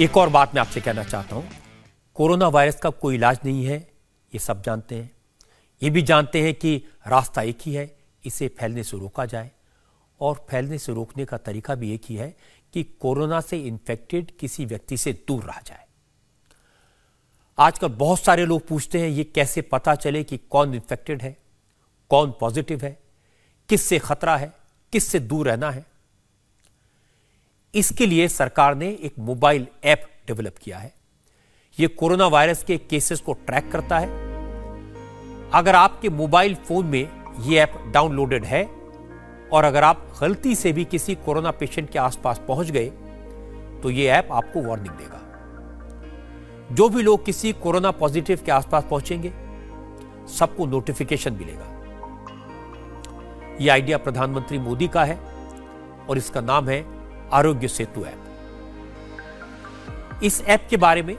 एक और बात मैं आपसे कहना चाहता हूँ। कोरोना वायरस का कोई इलाज नहीं है, ये सब जानते हैं। ये भी जानते हैं कि रास्ता एक ही है, इसे फैलने से रोका जाए। और फैलने से रोकने का तरीका भी एक ही है कि कोरोना से इन्फेक्टेड किसी व्यक्ति से दूर रहा जाए। आजकल बहुत सारे लोग पूछते हैं, ये कैसे पता चले कि कौन इन्फेक्टेड है, कौन पॉजिटिव है, किससे खतरा है, किससे दूर रहना है। इसके लिए सरकार ने एक मोबाइल ऐप डेवलप किया है। यह कोरोना वायरस के केसेस को ट्रैक करता है। अगर आपके मोबाइल फ़ोन में यह ऐप डाउनलोडेड है और अगर आप गलती से भी किसी कोरोना पेशेंट के आसपास पहुँच गए तो यह ऐप आपको वार्निंग देगा। जो भी लोग किसी कोरोना पॉजिटिव के आसपास पहुँचेंगे, सबको नोटिफिकेशन मिलेगा। यह आइडिया प्रधानमंत्री मोदी का है और इसका नाम है आरोग्य सेतु ऐप। इस ऐप के बारे में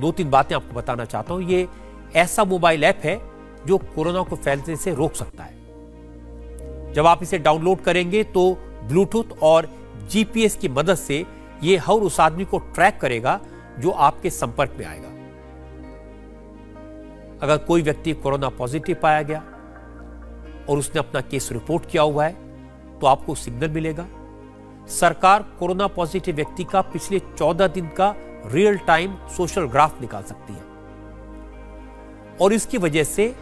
दो तीन बातें आपको बताना चाहता हूँ। ये ऐसा मोबाइल ऐप है जो कोरोना को फैलने से रोक सकता है। जब आप इसे डाउनलोड करेंगे तो ब्लूटूथ और जीपीएस की मदद से यह हर उस आदमी को ट्रैक करेगा जो आपके संपर्क में आएगा। अगर कोई व्यक्ति कोरोना पॉजिटिव पाया गया और उसने अपना केस रिपोर्ट किया हुआ है तो आपको सिग्नल मिलेगा। सरकार कोरोना पॉजिटिव व्यक्ति का पिछले चौदह दिन का रियल टाइम सोशल ग्राफ निकाल सकती है। और इसकी वजह से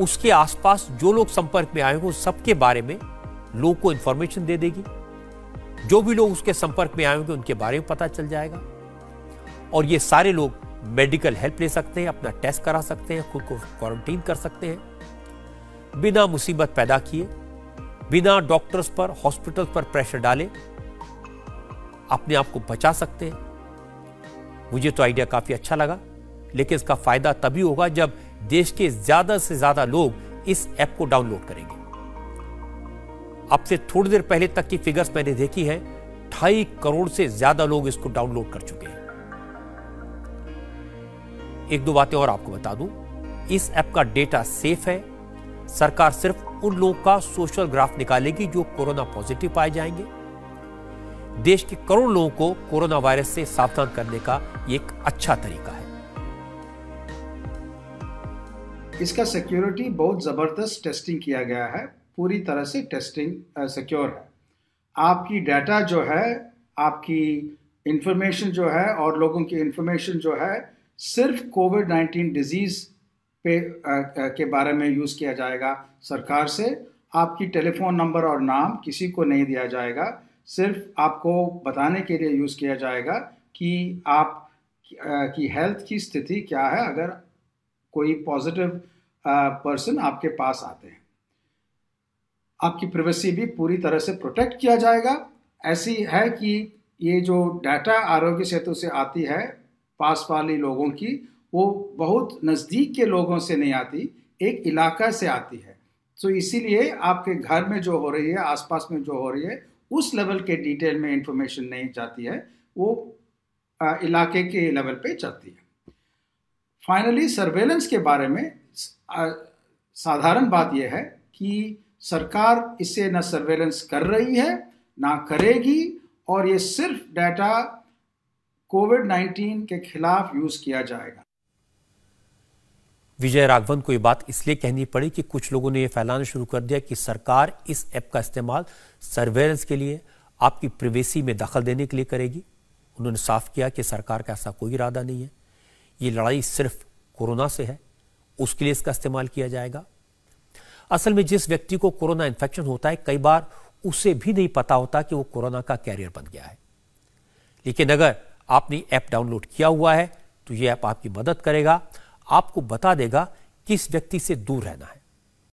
उसके आसपास जो लोग संपर्क में आए होंगे सबके बारे में लोगों को इंफॉर्मेशन दे देगी। जो भी लोग उसके संपर्क में आए होंगे, उनके बारे में पता चल जाएगा। और ये सारे लोग मेडिकल हेल्प ले सकते हैं, अपना टेस्ट करा सकते हैं, खुद को क्वारंटीन कर सकते हैं। बिना मुसीबत पैदा किए बिना डॉक्टर्स पर हॉस्पिटल पर प्रेशर डाले, अपने आप को बचा सकते हैं। मुझे तो आइडिया काफ़ी अच्छा लगा, लेकिन इसका फ़ायदा तभी होगा जब देश के ज़्यादा से ज़्यादा लोग इस ऐप को डाउनलोड करेंगे। अब से थोड़ी देर पहले तक की फिगर्स मैंने देखी है, ढाई करोड़ से ज़्यादा लोग इसको डाउनलोड कर चुके हैं। एक दो बातें और आपको बता दूँ, इस ऐप का डेटा सेफ़ है, सरकार सिर्फ़ उन लोगों का सोशल ग्राफ निकालेगी जो कोरोना पॉजिटिव पाए जाएँगे। देश के करोड़ लोगों को कोरोना वायरस से सावधान करने का एक अच्छा तरीका है। इसका सिक्योरिटी बहुत ज़बरदस्त टेस्टिंग किया गया है। पूरी तरह से टेस्टिंग सिक्योर है। आपकी डाटा जो है, आपकी इंफॉर्मेशन जो है और लोगों की इंफॉर्मेशन जो है, सिर्फ़ कोविड नाइन्टीन डिज़ीज़ पे आ, के बारे में यूज़ किया जाएगा। सरकार से आपकी टेलीफोन नंबर और नाम किसी को नहीं दिया जाएगा। सिर्फ़ आपको बताने के लिए यूज़ किया जाएगा कि आप की हेल्थ की स्थिति क्या है अगर कोई पॉजिटिव पर्सन आपके पास आते हैं। आपकी प्राइवेसी भी पूरी तरह से प्रोटेक्ट किया जाएगा। ऐसी है कि ये जो डाटा आरोग्य सेतु से आती है पास वाली लोगों की वो बहुत नज़दीक के लोगों से नहीं आती एक इलाका से आती है। तो इसीलिए आपके घर में जो हो रही है आसपास में जो हो रही है उस लेवल के डिटेल में इंफॉर्मेशन नहीं जाती है। वो आ, इलाके के लेवल पे जाती है। फाइनली सर्वेलेंस के बारे में साधारण बात यह है कि सरकार इसे न सर्वेलेंस कर रही है ना करेगी और ये सिर्फ़ डाटा कोविड 19 के खिलाफ यूज़ किया जाएगा। विजय राघवन को यह बात इसलिए कहनी पड़ी कि कुछ लोगों ने यह फैलाना शुरू कर दिया कि सरकार इस ऐप का इस्तेमाल सर्वेलेंस के लिए, आपकी प्रिवेसी में दखल देने के लिए करेगी। उन्होंने साफ़ किया कि सरकार का ऐसा कोई इरादा नहीं है। ये लड़ाई सिर्फ़ कोरोना से है। उसके लिए इसका इस्तेमाल किया जाएगा। असल में जिस व्यक्ति को कोरोना इन्फेक्शन होता है, कई बार उसे भी नहीं पता होता कि वो कोरोना का कैरियर बन गया है। लेकिन अगर आपने ऐप डाउनलोड किया हुआ है तो ये ऐप आपकी मदद करेगा। आपको बता देगा किस व्यक्ति से दूर रहना है।